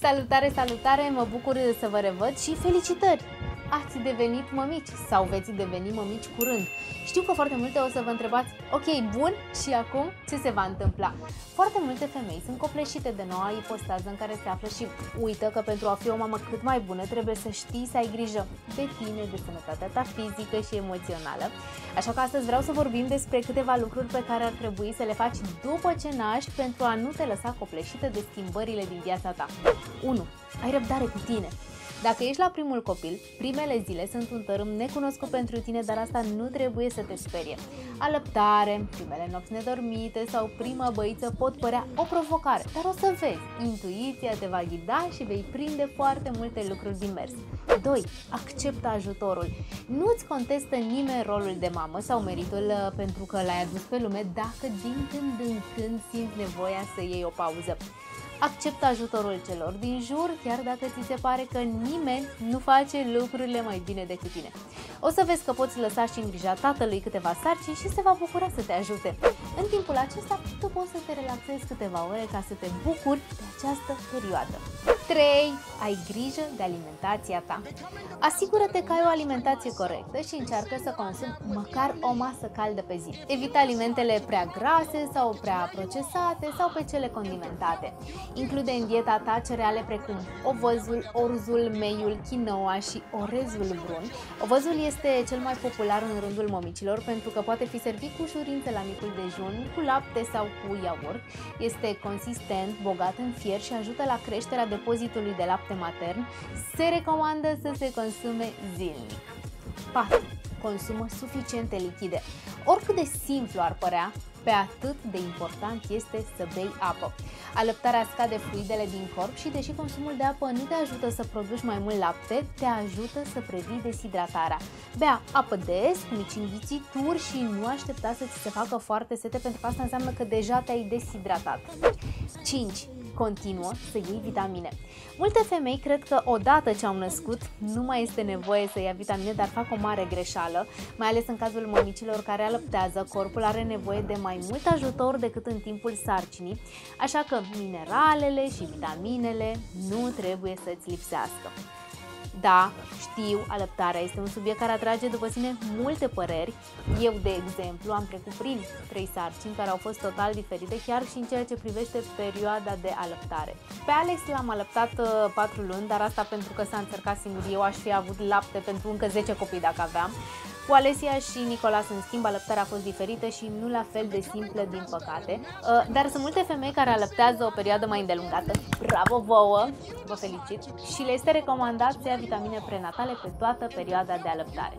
Salutare, salutare! Mă bucur să vă revăd și felicitări! Ați devenit mămici sau veți deveni mămici curând. Știu că foarte multe o să vă întrebați, ok, bun, și acum ce se va întâmpla? Foarte multe femei sunt copleșite de noua ipostază în care se află și uită că pentru a fi o mamă cât mai bună trebuie să știi să ai grijă de tine, de sănătatea ta fizică și emoțională. Așa că astăzi vreau să vorbim despre câteva lucruri pe care ar trebui să le faci după ce naști pentru a nu te lăsa copleșită de schimbările din viața ta. 1. Ai răbdare cu tine. Dacă ești la primul copil, primele zile sunt un tărâm necunoscut pentru tine, dar asta nu trebuie să te sperie. Alăptare, primele nopți nedormite sau prima băiță pot părea o provocare, dar o să vezi, intuiția te va ghida și vei prinde foarte multe lucruri din mers. 2. Acceptă ajutorul. Nu-ți contestă nimeni rolul de mamă sau meritul uh, pentru că l-ai adus pe lume dacă din când în când simți nevoia să iei o pauză. Acceptă ajutorul celor din jur, chiar dacă ți se pare că nimeni nu face lucrurile mai bine decât tine. O să vezi că poți lăsa și în grija tatălui câteva sarcini și se va bucura să te ajute. În timpul acesta, tu poți să te relaxezi câteva ore ca să te bucuri de această perioadă. 3. Ai grijă de alimentația ta. Asigură-te că ai o alimentație corectă și încearcă să consumi măcar o masă caldă pe zi. Evita alimentele prea grase sau prea procesate sau pe cele condimentate. Include în dieta ta cereale precum ovăzul, orzul, meiul, quinoa și orezul brun. Ovăzul este cel mai popular în rândul momicilor pentru că poate fi servit cu ușurință la micul dejun, cu lapte sau cu iaurt. Este consistent, bogat în fier și ajută la creșterea depozitului de lapte matern. Se recomandă să se consume zilnic. 4. Consumă suficiente lichide. Oricât de simplu ar părea, pe atât de important este să bei apă. Alăptarea scade fluidele din corp și deși consumul de apă nu te ajută să produci mai mult lapte, te ajută să previi deshidratarea. Bea apă des, cu mici înghițituri și nu aștepta să ți se facă foarte sete pentru că asta înseamnă că deja te-ai deshidratat. 5 continuă să iei vitamine. Multe femei cred că odată ce au născut nu mai este nevoie să ia vitamine, dar fac o mare greșeală, mai ales în cazul mămicilor care alăptează, corpul are nevoie de mai mult ajutor decât în timpul sarcinii, așa că mineralele și vitaminele nu trebuie să-ți lipsească. Da, știu, alăptarea este un subiect care atrage după sine multe păreri. Eu, de exemplu, am trecut prin trei sarcini care au fost total diferite, chiar și în ceea ce privește perioada de alăptare. Pe Alex l-am alăptat uh, 4 luni, dar asta pentru că s-a încercat singur. Eu aș fi avut lapte pentru încă 10 copii dacă aveam. Cu Alesia și Nicolas, în schimb, alăptarea a fost diferită și nu la fel de simplă, din păcate. Uh, dar sunt multe femei care alăptează o perioadă mai îndelungată. Bravo vouă! Vă felicit! Și le este recomandat să ia vitamine prenatale pe toată perioada de alăptare.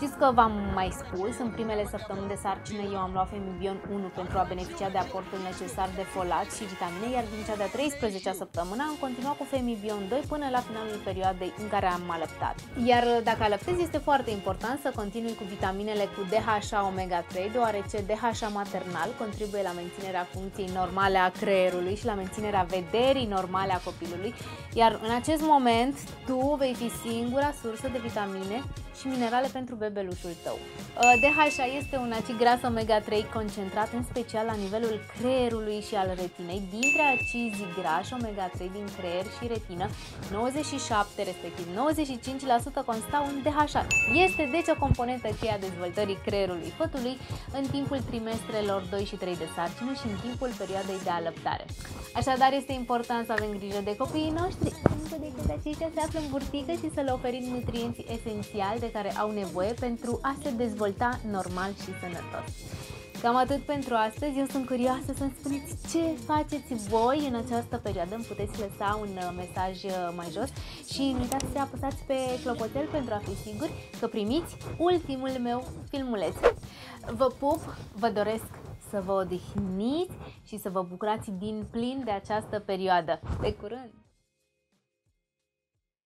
Știți că v-am mai spus, în primele săptămâni de sarcină eu am luat Femibion 1 pentru a beneficia de aportul necesar de folat și vitamine, iar din cea de-a 13-a săptămână am continuat cu Femibion 2 până la finalul perioadei în care am alăptat. Iar dacă alăptezi, este foarte important să continui cu vitaminele cu DHA omega-3, deoarece DHA maternal contribuie la menținerea funcției normale a creierului și la menținerea vederii normale a copilului, iar în acest moment tu vei fi singura sursă de vitamine și minerale pentru bebelușul tău. Uh, DHA este un acid gras omega-3 concentrat în special la nivelul creierului și al retinei. Dintre acizii grași omega-3 din creier și retină, 97 respectiv 95% constau în DHA. Este deci o componentă cheie a dezvoltării creierului fătului în timpul trimestrelor 2 și 3 de sarcină și în timpul perioadei de alăptare. Așadar, este important să avem grijă de copiii noștri încă de când aceștia se află în burtică și să le oferim nutrienții esențiali de care au nevoie pentru a se dezvolta normal și sănătos. Cam atât pentru astăzi. Eu sunt curioasă să-mi spuneți ce faceți voi în această perioadă. Îmi puteți lăsa un uh, mesaj uh, mai jos și nu uitați să apăsați pe clopoțel pentru a fi siguri că primiți ultimul meu filmuleț. Vă pup, vă doresc să vă odihniți și să vă bucurați din plin de această perioadă. Pe curând!